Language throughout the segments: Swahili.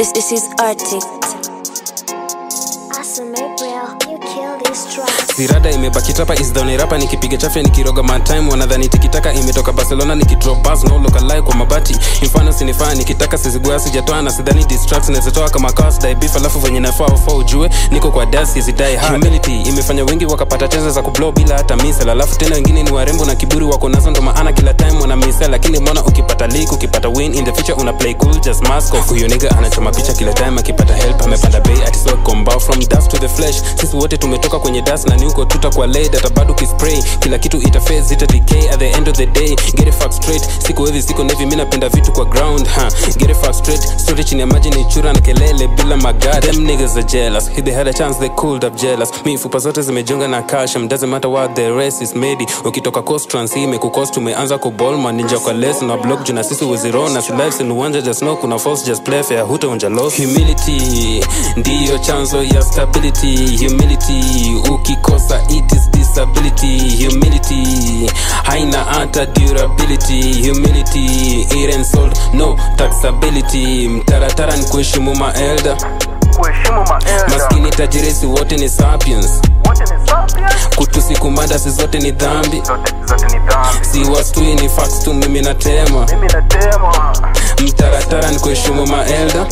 This, this is Arctic. Sirada imebaki trapa is down rapa nikipiga chafya nikiroga matime wanadhani tikitaka imetoka barcelona nikidrop bars no lokalai kwa mabati. Mfano sinifaa nikitaka sizigua sijatoa na sidhani distracts nazitoa kama cause die beef alafu venye nafaa ufa ujue niko kwa dance is die hard. Humility imefanya wengi wakapata chance za kublow bila hata misel alafu tena wengine ni warembo na kiburi wako nazo ndo maana kila time wana misel lakini mbona ukipata leak ukipata win in the future una play cool just mask off. Huyo nigga anachoma picha kila time akipata help amepanda bei ati so combo from dust the flesh. Sisi wote tumetoka kwenye dust na niuko tuta kwa laid. Hata bado kispray kila kitu itafez ita decay at the end of the day. Get it fuck straight. Siku hivi siku nevi mimi napenda vitu kwa ground ha get it fuck straight. Story chini ya maji ni chura na kelele bila magari. Them niggas are jealous. If they had a chance they could have jealous. Mi fupa zote zimejonga na cash. Doesn't matter what the race is made ukitoka coast trans hii imekucost tumeanza kubolma ninja kwa less. Na block juna sisi wezirona si lives in uwanja just know kuna force just play fair. Hutaonja loss. Humility ndiyo chanzo ya stability humility ukikosa it is disability humility. Haina hata durability humility irensold no taxability. Mtaratara ni kuheshimu maelda kuheshimu maelda maskini tajirisi wote ni sapiens. Wote ni sapiens. Kutusi kumanda si zote ni dhambi. Zote zote ni dhambi. Si wastui ni fax tu mimi natema mimi natema mtaratara ni kuheshimu maelda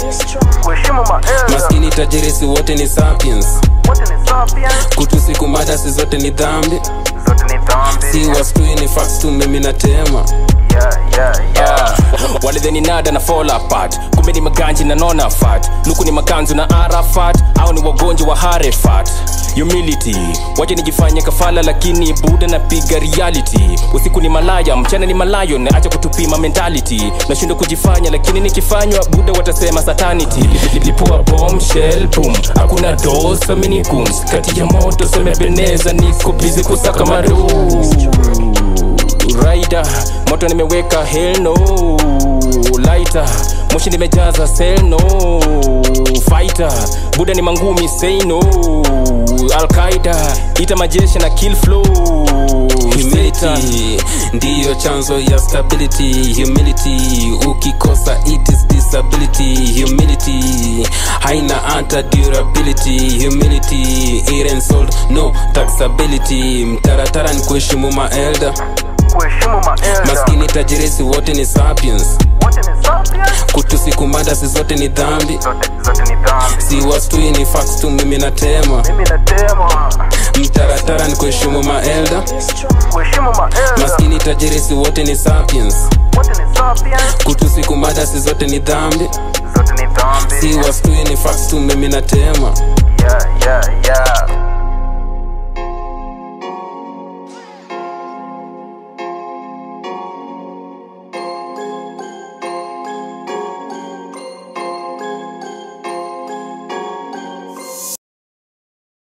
kuheshimu maskini tajirisi wote ni sapiens. Wote ni sapiens. Kutusi kumanda si zote ni dhambi. Zote ni dhambi. Si wastui ni fax tu mimi natema yeah yeah yeah Ah, walidheni nada na fall apart. Kumbe ni maganji na nona fat. Nuku ni makanzu na arafat. Au ni wagonjwa wa harefat. Humility. Waje nijifanye kafala lakini buda napiga reality. Usiku ni malaya mchana ni malayo na acha kutupima mentality. Nashindwa kujifanya lakini nikifanywa buda watasema satanity. Lipua bombshell boom. Hakuna dosa kati ya moto semebeneza niko bizi kusaka maru. Rider moto nimeweka hell no. Lighter. Moshi nimejaza sel no. Fighter. Buda ni mangumi say no. Alqaida ita majeshi na kill flow. Humility ndiyo chanzo ya stability. Humility ukikosa it is disability. Humility haina anta durability humility it ain't sold no taxability. Mtaratara ni kuheshimu maelda kuheshimu maelda maskini tajirisi wote ni sapiens. Wote ni sapiens. Kutusi kumanda si zote ni dhambi. Zote zote ni dhambi. Si wastui ni fax tu mimi natema mimi natema mtaratara ni kuheshimu maelda kuheshimu maelda maskini tajirisi wote ni sapiens. Wote ni sapiens. Kutusi kumanda si zote ni dhambi. Zote ni dhambi. Si wastui ni fax tu mimi natema yeah yeah yeah